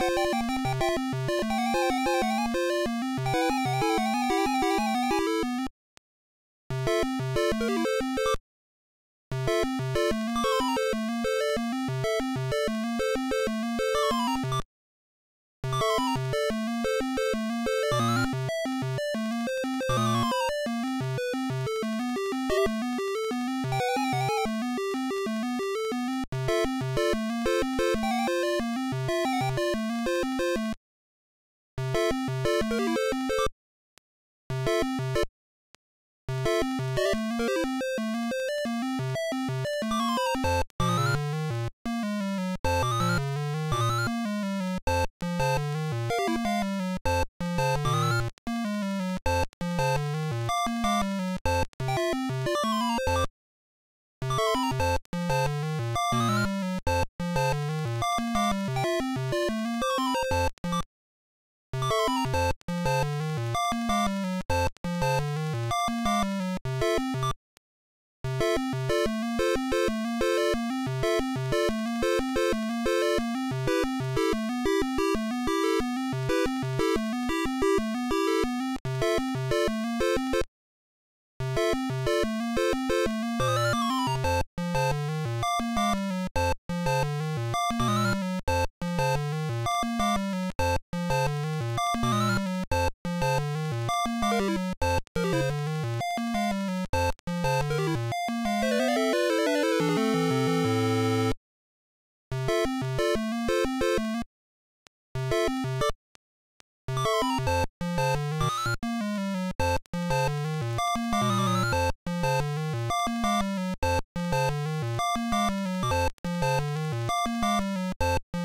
you ピッ!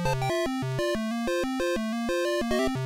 Thank you.